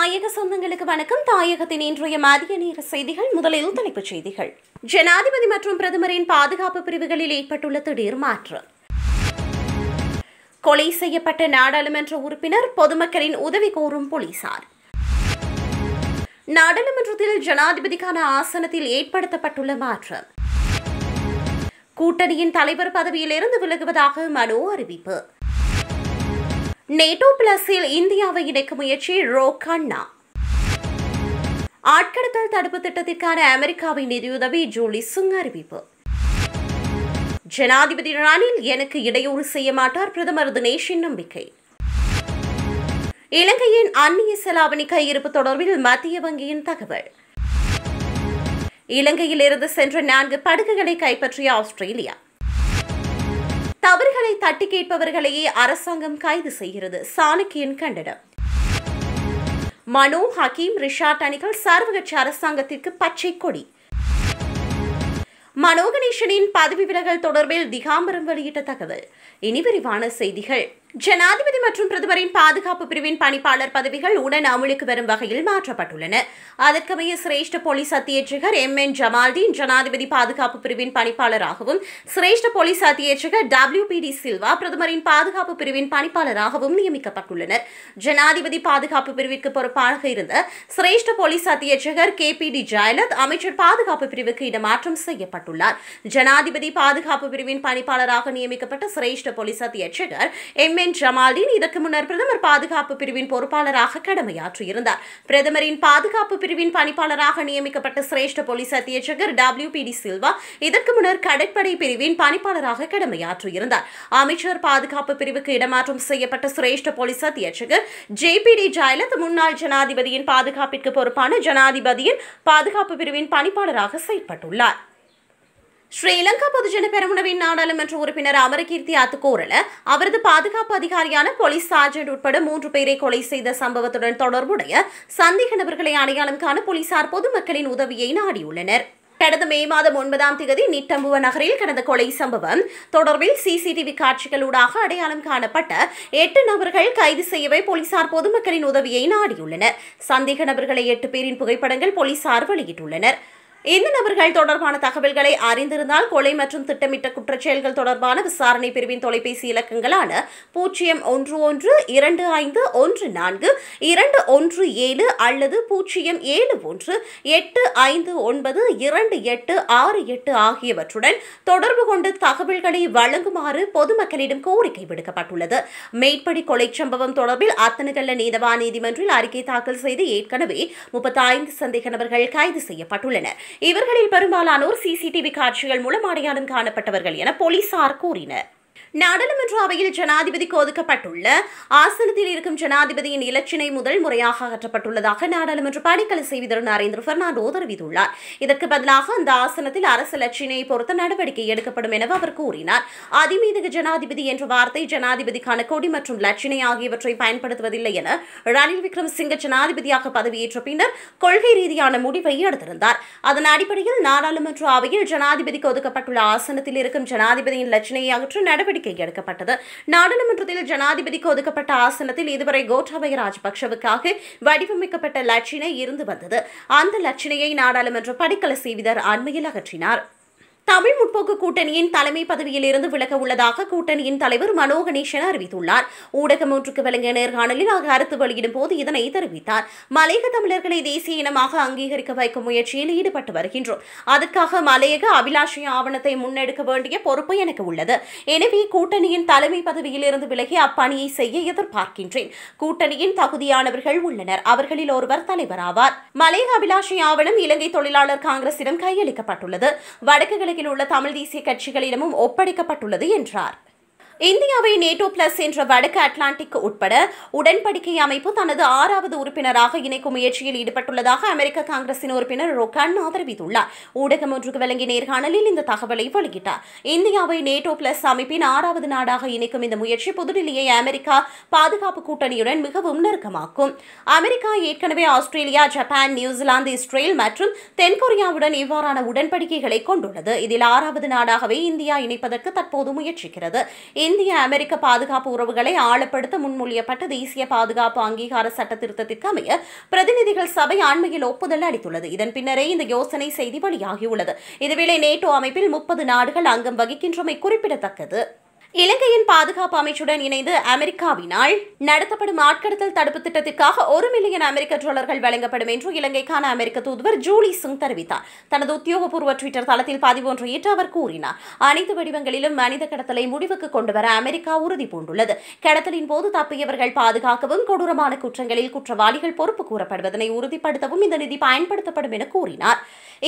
தாயக சொந்தங்களுக்கு வணக்கம். தாயகத்தின் இன்றைய மதிய நேர செய்திகள். முதலில் தலைப்புச் செய்திகள். ஜனாதிபதி மற்றும் பிரதமரின் பாதுகாப்பு பிரிவுகளில் ஏற்பட்டுள்ள திடீர் மாற்று கொலை செய்யப்பட்ட நாடாளுமன்ற உறுப்பினர் பொதுமக்களின் உதவி கோரும் போலீசார். நாடாளுமன்றத்தில் ஜனாதிபதிக்கான ஆசனத்தில் ஏற்படுத்தப்பட்டுள்ள மாற்று கூட்டணியின் தலைவர் பதவியிலிருந்து விலகுவதாக மனு அறிவிப்பு. நேட்டோ பிளஸில் இந்தியாவை இணைக்கும் முயற்சி ரோ கண்ணா. ஆட்கடத்தல் தடுப்பு திட்டத்திற்கான அமெரிக்காவின் நிதியுதவி ஜூலி சுங் அறிவிப்பு. ஜனாதிபதி ரணில் எனக்கு இடையூறு செய்ய மாட்டார் பிரதமர் தினேஷின் நம்பிக்கை. இலங்கையின் அந்நிய செலாவணி கையிருப்பு தொடர்பில் மத்திய வங்கியின் தகவல். இலங்கையிலிருந்து சென்ற நான்கு படகுகளை கைப்பற்றிய ஆஸ்திரேலியா. அவர்களை தட்டி கேட்பவர்களையே அரசாங்கம் கைது செய்கிறது. சாணக்கியன் கண்டனம். மனோ ஹக்கீம் ரிஷாட் அணிகள் சர்வகட்சி அரசாங்கத்திற்கு பச்சை கொடி. மனோகணேசனின் பதவி விலகல் தொடர்பில் திகாம்பரம் வெளியிட்ட தகவல். இனி விரிவான செய்திகள். ஜனாதிபதி மற்றும் பிரதமரின் பாதுகாப்பு பிரிவின் பணிப்பாளர் பதவிகள் உடன் அமுலுக்கு வரும் வகையில் மாற்றப்பட்டுள்ளன. அதற்கமைய சிரேஷ்ட போலீஸ் அத்தியட்சகர் எம். என். ஜமால்தீன் ஜனாதிபதி பாதுகாப்பு பிரிவின் பணிப்பாளராகவும் சிரேஷ்ட போலீஸ் அத்தியட்சகர் டபிள்யூ. பி. டி. சில்வா பிரதமரின் பாதுகாப்பு பிரிவின் பணிப்பாளராகவும் நியமிக்கப்பட்டுள்ளனர். ஜனாதிபதி பாதுகாப்பு பிரிவிற்கு பொறுப்பாக இருந்த சிரேஷ்ட போலீஸ் அத்தியட்சகர் கே. பி. டி. ஜெயலத் அமைச்சர் பாதுகாப்பு பிரிவுக்கு இடமாற்றம் செய்யப்பட்டுள்ளார். ஜனாதிபதி பாதுகாப்பு பிரிவின் பணிப்பாளராக நியமிக்கப்பட்ட சிரேஷ்ட போலீஸ் அத்தியட்சகர் எம். என் ஜமாலின் இதற்கு முன்னர் பிரதமர் பாதுகாப்பு பிரிவின் பொறுப்பாளராக கடமையாற்றியிருந்தார். பிரதமரின் பாதுகாப்பு பிரிவின் பணிப்பாளராக நியமிக்கப்பட்ட சிரேஷ்ட போலீஸ் அத்தியட்சகர் டபிள்யூ பி டி சில்வா இதற்கு முன்னர் கடற்படை பிரிவின் பணிப்பாளராக கடமையாற்றியிருந்தார். அமைச்சர் பாதுகாப்பு பிரிவுக்கு இடமாற்றம் செய்யப்பட்ட சிரேஷ்ட போலீஸ் அத்தியட்சகர் ஜே பி டி ஜெயலலித் முன்னாள் ஜனாதிபதியின் பாதுகாப்பிற்கு பொறுப்பான ஜனாதிபதியின் பாதுகாப்பு பிரிவின் பணிப்பாளராக செயல்பட்டுள்ளார். ஸ்ரீலங்கா பொதுஜன பெரமுனவின் நாடாளுமன்ற உறுப்பினர் அமரகீர்த்தி அத்துக்கோரல அவரது பாதுகாப்பு அதிகாரியான போலீஸ் சார்ஜென்ட் உட்பட மூன்று பேரை கொலை செய்த சம்பவத்துடன் தொடர்புடைய சந்தேக நபர்களை அடையாளம் காண போலீசார் பொதுமக்களின் உதவியை நாடியுள்ளனர். கடந்த மே மாதம் ஒன்பதாம் தேதி நிட்டம்புவ நகரில் கடந்த கொலை சம்பவம். தொடர்பில் சிசிடிவி காட்சிகளூடாக அடையாளம் காணப்பட்ட எட்டு நபர்கள் கைது செய்யவே போலீசார் பொதுமக்களின் உதவியை நாடியுள்ளனர். சந்தேக நபர்களை எட்டு பேரின் புகைப்படங்கள் போலீசார் வெளியிட்டுள்ளனர். இந்த நபர்கள் தொடர்பான தகவல்களை அறிந்திருந்தால் கொலை மற்றும் திட்டமிட்ட குற்றச்செயல்கள் தொடர்பான விசாரணை பிரிவின் தொலைபேசி இலக்கங்களான பூஜ்ஜியம் ஒன்று ஒன்று இரண்டு ஐந்து ஒன்று நான்கு இரண்டு ஒன்று ஏழு அல்லது பூஜ்ஜியம் ஏழு ஒன்று எட்டு ஐந்து ஒன்பது இரண்டு எட்டு ஆறு எட்டு ஆகியவற்றுடன் தொடர்பு கொண்டு தகவல்களை வழங்குமாறு பொதுமக்களிடம் கோரிக்கை விடுக்கப்பட்டுள்ளது. மேற்படி கொலை சம்பவம் தொடர்பில் அத்தனகல்ல நீதவா நீதிமன்றில் அறிக்கை தாக்கல் செய்து ஏற்கனவே முப்பத்தி ஐந்து சந்தேக நபர்கள் கைது செய்யப்பட்டுள்ளனர். இவர்களில் பெரும்பாலானோர் சிசிடிவி காட்சிகள் மூலம் அடையாளம் காணப்பட்டவர்கள் என போலீசார் கூறினர். நாடாளுமன்ற அவையில் ஜனாதிபதிக்கு ஒதுக்கப்பட்டுள்ள ஆசனத்தில் இருக்கும் ஜனாதிபதியின் இலச்சினை முதல் முறையாக அகற்றப்பட்டுள்ளதாக நாடாளுமன்ற பணிக்கலை செய்திரு நரேந்திர பெர்னாண்டோ தெரிவித்துள்ளார். இதற்கு பதிலாக அந்த ஆசனத்தில் அரசு லட்சினையை பொறுத்த நடவடிக்கை எடுக்கப்படும் என அவர் கூறினார். அதிமீதக ஜனாதிபதி என்ற வார்த்தை ஜனாதிபதிக்கான கொடி மற்றும் லட்சினை ஆகியவற்றை பயன்படுத்துவதில்லை என ரணில் விக்ரம்சிங்க ஜனாதிபதியாக பதவியேற்ற பின்னர் கொள்கை ரீதியான முடிவை எடுத்திருந்தார். அதன் அடிப்படையில் நாடாளுமன்ற அவையில் ஜனாதிபதிக்கு ஒதுக்கப்பட்டுள்ள ஆசனத்தில் இருக்கும் ஜனாதிபதியின் லட்சணையை அகற்ற நடவடிக்கை எடுக்கப்பட்டது நாடாளுமன்றத்தில் ஜனாதிபதிக்கு ஒதுக்கப்பட்ட ஆசனத்தில் இதுவரை கோட்டாபய ராஜபக்சவுக்காக வடிவமைக்கப்பட்ட லட்சினை இருந்து வந்தது. அந்த லட்சினையை நாடாளுமன்ற படிக்கல செய்விதர் அண்மையில் அகற்றினார். தமிழ் முற்போக்கு கூட்டணியின் தலைமை பதவியில் இருந்து விலக உள்ளதாக கூட்டணியின் தலைவர் மனோ கணேசன் அறிவித்துள்ளார். ஊடகம் ஒன்றுக்கு வழங்கிய நேர்காணலில் கருத்து வெளியிடும் போது இதனை தெரிவித்தார். மலையக தமிழர்களை தேசிய இனமாக அங்கீகரிக்க வைக்கும் முயற்சியில் ஈடுபட்டு வருகின்றோம். அதற்காக மலையக அபிலாஷை ஆவணத்தை முன்னெடுக்க வேண்டிய பொறுப்பு எனக்கு உள்ளது. எனவே கூட்டணியின் தலைமை பதவியில் இருந்து விலகி அப்பணியை செய்ய எதிர்பார்க்கின்றேன். கூட்டணியின் தகுதியானவர்கள் உள்ளனர். அவர்களில் ஒருவர் தலைவர் ஆவார் மலையக அபிலாஷை ஆவணம் இலங்கை தொழிலாளர் காங்கிரசிடம் கையளிக்கப்பட்டுள்ளது. வடக்கு கிழக்கில் உள்ள தமிழ் தேசிய கட்சிகளிடமும் ஒப்படைக்கப்பட்டுள்ளது என்றார். இந்தியாவை நேட்டோ பிளஸ் என்ற வடக்கு அட்லாண்டிக் உட்பட உடன்படிக்கை அமைப்பு தனது ஆறாவது உறுப்பினராக இணைக்கும் முயற்சியில் ஈடுபட்டுள்ளதாக அமெரிக்க காங்கிரசின் உறுப்பினர் ரொகான்னா ஆதரவித்துள்ளார். ஊடகம் ஒன்றுக்கு வழங்கிய நேர்காணலில் இந்த தகவலை வெளியிட்டார். இந்தியாவை நேட்டோ பிளஸ் அமைப்பின் ஆறாவது நாடாக இணைக்கும் இந்த முயற்சி புதுடில்லியை அமெரிக்கா பாதுகாப்பு கூட்டணியுடன் மிகவும் நெருக்கமாக்கும். அமெரிக்கா ஏற்கனவே Australia Japan New Zealand Israel மற்றும் தென்கொரியாவுடன் இவ்வாறான உடன்படிக்கைகளை கொண்டுள்ளது. இதில் ஆறாவது நாடாகவே இந்தியா இணைப்பதற்கு தற்போது முயற்சிக்கிறது. இந்திய அமெரிக்க பாதுகாப்பு உறவுகளை ஆழப்படுத்த முன்மொழியப்பட்ட தேசிய பாதுகாப்பு அங்கீகார சட்ட திருத்தத்திற்கு அமைய பிரதிநிதிகள் சபை அண்மையில் ஒப்புதல் அளித்துள்ளது. இதன் பின்னரே இந்த யோசனை செய்தி வெளியாகியுள்ளது. இதுவேளை நேட்டோ அமைப்பில் முப்பது நாடுகள் அங்கம் வகிக்கின்றமை குறிப்பிடத்தக்கது. இலங்கையின் பாதுகாப்பு அமைச்சுடன் இணைந்து அமெரிக்காவினால் நடத்தப்படும் ஆட்கடத்தல் தடுப்பு திட்டத்திற்காக ஒரு மில்லியன் அமெரிக்க டாலர்கள் வழங்கப்படும் என்று இலங்கைக்கான அமெரிக்க தூதுவர் ஜூலி சிங் தெரிவித்தார். தனது உத்தியோகபூர்வ ட்விட்டர் தளத்தில் பதிவொன்று ஏற்று அவர் கூறினார். அனைத்து வடிவங்களிலும் மனித கடத்தலை முடிவுக்கு கொண்டுவர அமெரிக்கா உறுதி பூண்டுள்ளது. கடத்தலின் போது தப்பியவர்கள் பாதுகாக்கவும் கொடூரமான குற்றங்களில் குற்றவாளிகள் பொறுப்பு கூறப்படுவதனை உறுதிப்படுத்தவும் இந்த நிதி பயன்படுத்தப்படும் என கூறினார்.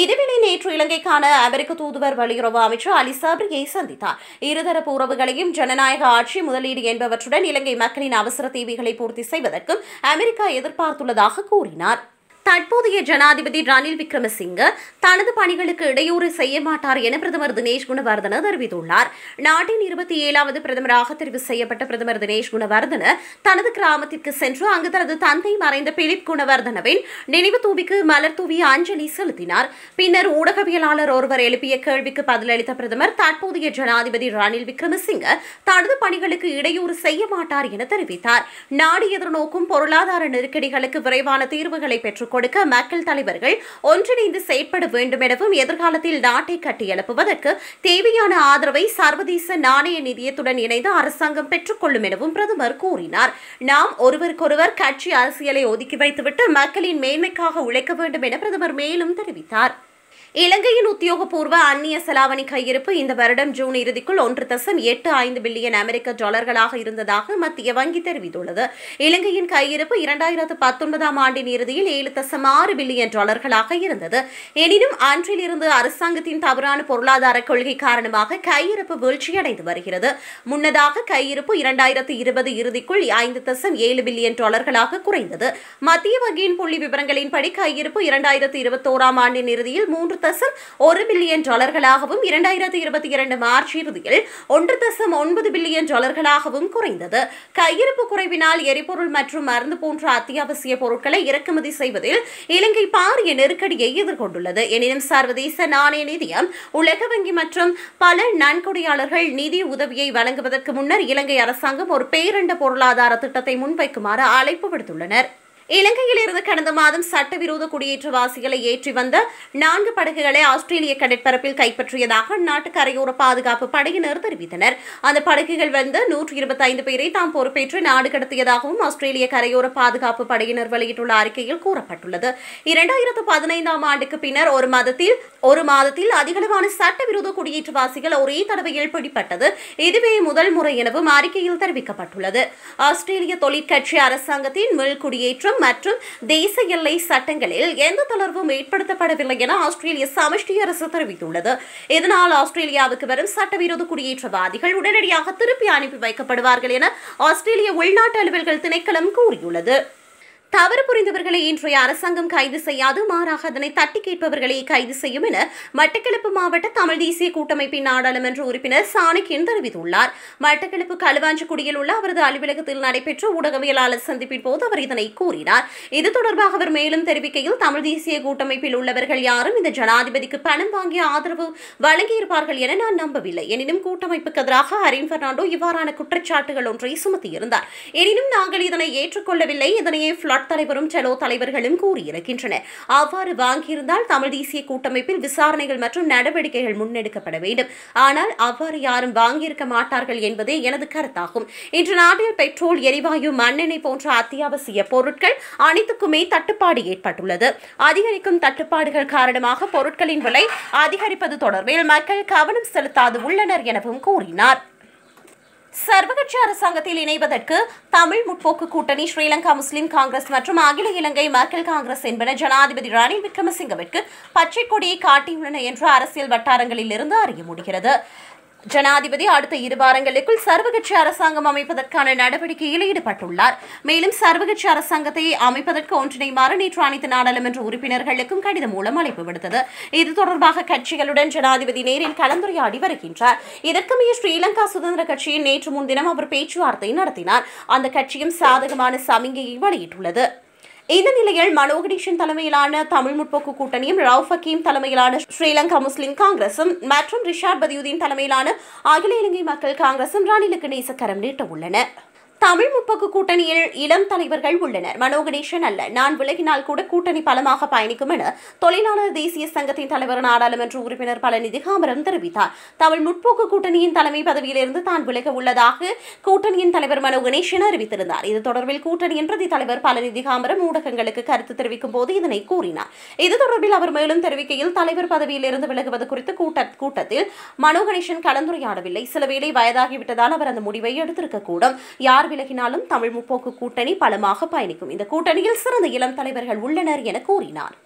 இதுவேளை நேற்று இலங்கைக்கான அமெரிக்க தூதுவர் வெளியுறவு அமைச்சர் அலி சப்ரியை சந்தித்தார். இருதரப்பு உறவுகளையும் ஜனநாயக ஆட்சி முதலீடு என்பவற்றுடன் இலங்கை மக்களின் அவசர தேவைகளை பூர்த்தி செய்வதற்கும் அமெரிக்கா எதிர்பார்த்துள்ளதாக கூறினார். தற்போதைய ஜனாதிபதி ரணில் விக்ரமசிங்க தனது பணிகளுக்கு இடையூறு செய்ய மாட்டார் என பிரதமர் தினேஷ் குணவர்தன தெரிவித்துள்ளார். நாட்டின் இருபத்தி ஏழாவது பிரதமராக தெரிவு செய்யப்பட்ட பிரதமர் தினேஷ் குணவர்தன தனது கிராமத்திற்கு சென்று அங்கு தனது தந்தை மறைந்த பிலிப் குணவர்தனவின் நினைவு தூவிக்கு மலர் தூவி அஞ்சலி செலுத்தினார். பின்னர் ஊடகவியலாளர் ஒருவர் எழுப்பிய கேள்விக்கு பதிலளித்த பிரதமர் தற்போதைய ஜனாதிபதி ரணில் விக்ரமசிங்க தனது பணிகளுக்கு இடையூறு செய்ய மாட்டார் என தெரிவித்தார். நாடு எதிர்நோக்கும் பொருளாதார நெருக்கடிகளுக்கு விரைவான தீர்வுகளை பெற்றுக் கொடுக்க மக்கள் தலைவர்கள் ஒன்றிணைந்து செயற்பட வேண்டும் எனவும் எதிர்காலத்தில் நாட்டை கட்டியெழுப்புவதற்கு தேவையான ஆதரவை சர்வதேச நாணய நிதியத்துடன் இணைந்து அரசாங்கம் பெற்றுக்கொள்ளும் எனவும் பிரதமர் கூறினார். நாம் ஒருவருக்கொருவர் கட்சி அரசியலை ஒதுக்கி வைத்துவிட்டு மக்களின் மேன்மைக்காக உழைக்க வேண்டும் என பிரதமர் மேலும் தெரிவித்தார். இலங்கையின் உத்தியோகபூர்வ அந்நிய செலாவணி கையிருப்பு இந்த வருடம் ஜூன் இறுதிக்குள் ஒன்று தசம் எட்டு ஐந்து பில்லியன் அமெரிக்க டாலர்களாக இருந்ததாக மத்திய வங்கி தெரிவித்துள்ளது. இலங்கையின் கையிருப்பு இரண்டாயிரத்து பத்தொன்பதாம் ஆண்டின் இறுதியில் ஏழு தசம் ஆறு பில்லியன் டாலர்களாக இருந்தது. எனினும் அன்றிலிருந்து அரசாங்கத்தின் தவறான பொருளாதார கொள்கை காரணமாக கையிருப்பு வீழ்ச்சியடைந்து வருகிறது. முன்னதாக கையிருப்பு இரண்டாயிரத்து இருபது இறுதிக்குள் ஐந்து தசம் ஏழு பில்லியன் டாலர்களாக குறைந்தது. மத்திய வங்கியின் புள்ளி விவரங்களின்படி கையிருப்பு இரண்டாயிரத்து இருபத்தோராம் ஆண்டின் இறுதியில் மூன்று தசம் ஒரு பில்லியன் டாலர்களாகவும் இரண்டாயிரத்தி இருபத்தி இரண்டு மார்ச் இறுதியில் ஒன்று தசம் ஒன்பது பில்லியன் டாலர்களாகவும் குறைந்தது. கையிருப்பு குறைவினால் எரிபொருள் மற்றும் மருந்து போன்ற அத்தியாவசிய பொருட்களை இறக்குமதி செய்வதில் இலங்கை பாரிய நெருக்கடியை எதிர்கொண்டுள்ளது. எனினும் சர்வதேச நாணய நிதியம் உலக வங்கி மற்றும் பல நன்கொடையாளர்கள் நிதி உதவியை வழங்குவதற்கு முன்னர் இலங்கை அரசாங்கம் ஒரு பேரண்ட பொருளாதார திட்டத்தை முன்வைக்குமாறு அழைப்பு விடுத்துள்ளனர். இலங்கையில் இருந்து கடந்த மாதம் சட்டவிரோத குடியேற்றவாசிகளை ஏற்றி வந்த நான்கு படகுகளை ஆஸ்திரேலிய கடற்பரப்பில் கைப்பற்றியதாக அந்நாட்டு கரையோர பாதுகாப்பு படையினர் தெரிவித்தனர். அந்த படகுகள் வந்து நூற்றி இருபத்தி ஐந்து பேரை தாம் பொறுப்பேற்று நாடு கடத்தியதாகவும் ஆஸ்திரேலிய கரையோர பாதுகாப்பு படையினர் வெளியிட்டுள்ள அறிக்கையில் கூறப்பட்டுள்ளது. இரண்டாயிரத்து பதினைந்தாம் ஆண்டுக்கு பின்னர் ஒரு மாதத்தில் ஒரு மாதத்தில் அதிகளவான சட்டவிரோத குடியேற்றவாசிகள் ஒரே தடவையில் பிடிப்பட்டது இதுவே முதல் முறை எனவும் அறிக்கையில் தெரிவிக்கப்பட்டுள்ளது. ஆஸ்திரேலிய தொழிற்கட்சி அரசாங்கத்தின் மீள் குடியேற்றம் மற்றும் தேச எல்லை சட்டங்களில் எந்த தளர்வும் ஏற்படுத்தப்படவில்லை என ஆஸ்திரேலிய சமஷ்டி அரசு தெரிவித்துள்ளது. இதனால் ஆஸ்திரேலியாவுக்கு வரும் சட்டவிரோத குடியேற்றவாதிகள் உடனடியாக திருப்பி அனுப்பி வைக்கப்படுவார்கள் என ஆஸ்திரேலிய உள்நாட்டு அலுவல்கள் திணைக்களம் கூறியுள்ளது. தவறு புரிந்தவர்களை இன்றைய அரசாங்கம் கைது செய்யாது மாறாக அதனை தட்டி கேட்பவர்களை கைது செய்யும் என மட்டக்களப்பு மாவட்ட தமிழ் தேசிய கூட்டமைப்பின் நாடாளுமன்ற உறுப்பினர் சாணக்கியன் தெரிவித்துள்ளார். மட்டக்களப்பு களுவாஞ்சிக்குடியில் உள்ள அவரது அலுவலகத்தில் நடைபெற்ற ஊடகவியலாளர் சந்திப்பின் போது அவர் இதனை கூறினார். இது தொடர்பாக அவர் மேலும் தெரிவிக்கையில் தமிழ் தேசிய கூட்டமைப்பில் உள்ளவர்கள் யாரும் இந்த ஜனாதிபதிக்கு பணம் வாங்கி ஆதரவு வழங்கியிருப்பார்கள் என நான் நம்பவில்லை. எனினும் கூட்டமைப்புக்கு எதிராக ஹரின் பெர்னாண்டோ இவ்வாறான குற்றச்சாட்டுகள் ஒன்றை சுமத்தியிருந்தார். எனினும் நாங்கள் இதனை ஏற்றுக்கொள்ளவில்லை. இதனையே பிளாட் தலைவரும் செலோ தலைவர்களும் கூறியிருக்கின்றனர். அவ்வாறு வாங்கியிருந்தால் தமிழ் தேசிய கூட்டமைப்பில் விசாரணைகள் மற்றும் நடவடிக்கைகள் முன்னெடுக்கப்பட வேண்டும். ஆனால் அவ்வாறு யாரும் வாங்கியிருக்க மாட்டார்கள் என்பதே எனது கருத்தாகும். இன்று நாட்டில் பெட்ரோல் எரிவாயு மண்ணெண்ணெய் போன்ற அத்தியாவசிய பொருட்கள் அனைத்துக்குமே தட்டுப்பாடு ஏற்பட்டுள்ளது. அதிகரிக்கும் தட்டுப்பாடுகள் காரணமாக பொருட்களின் விலை அதிகரிப்பது தொடர்பில் மக்கள் கவனம் செலுத்தாது உள்ளனர் எனவும் கூறினார். சர்வகட்சி அரசாங்கத்தில் இணைவதற்கு தமிழ் முற்போக்கு கூட்டணி ஸ்ரீலங்கா முஸ்லிம் காங்கிரஸ் மற்றும் அகில இலங்கை மக்கள் காங்கிரஸ் என்பன ஜனாதிபதி ரணில் விக்ரமசிங்கவிற்கு பச்சை கொடியை காட்டியுள்ளன என்று அரசியல் வட்டாரங்களில் இருந்து அறிய முடிகிறது. ஜனாதிபதி அடுத்த இரு வாரங்களுக்குள் சர்வகட்சி அரசாங்கம் அமைப்பதற்கான நடவடிக்கையில் ஈடுபட்டுள்ளார். மேலும் சர்வகட்சி அரசாங்கத்தை அமைப்பதற்கு ஒன்றிணைமாறு நேற்று அனைத்து நாடாளுமன்ற உறுப்பினர்களுக்கும் கடிதம் மூலம் அழைப்பு விடுத்தது. இது தொடர்பாக கட்சிகளுடன் ஜனாதிபதி நேரில் கலந்துரையாடி வருகின்றார். இதற்குமைய ஸ்ரீலங்கா சுதந்திர கட்சியின் நேற்று முன்தினம் அவர் பேச்சுவார்த்தை நடத்தினார். அந்த கட்சியும் சாதகமான சமிகையை வெளியிட்டுள்ளது. இந்த நிலையில் மனோகணேசன் தலைமையிலான தமிழ் முற்போக்கு கூட்டணியும் ரவுஃப் ஹக்கீம் தலைமையிலான ஸ்ரீலங்கா முஸ்லிம் காங்கிரசும் மற்றும் ரிஷாட் பதியுதீன் தலைமையிலான அகில இலங்கை மக்கள் காங்கிரசும் ரணிலுக்கு நேசக்கரம் நீட்ட உள்ளன. தமிழ் முற்போக்கு கூட்டணியில் இளம் தலைவர்கள் உள்ளனர். மனோகணேசன் அல்ல. நான் விலகினால் கூட கூட்டணி பலமாக பயணிக்கும் என தொழிலாளர் தேசிய சங்கத்தின் தலைவர் நாடாளுமன்ற உறுப்பினர் பழனிதி காமரம் தெரிவித்தார். தமிழ் முற்போக்கு கூட்டணியின் தலைமை பதவியிலிருந்து தான் விலக உள்ளதாக கூட்டணியின் தலைவர் மனோகணேசன் அறிவித்திருந்தார். இது தொடர்பில் கூட்டணியின் பிரதி தலைவர் பழனிதி காமரம் ஊடகங்களுக்கு கருத்து தெரிவிக்கும் போது இதனை கூறினார். இது தொடர்பில் அவர் மேலும் தெரிவிக்கையில் தலைவர் பதவியிலிருந்து விலகுவது குறித்து கூட்ட கூட்டத்தில் மனோகணேசன் கலந்துரையாடவில்லை. சில வேளை வயதாகிவிட்டதால் அவர் அந்த முடிவை எடுத்திருக்கக்கூடும். யார் விலகினாலும் தமிழ் முற்போக்கு கூட்டணி பலமாக பயணிக்கும். இந்த கூட்டணியில் சிறந்த இளம் தலைவர்கள் உள்ளனர் என கூறினார்.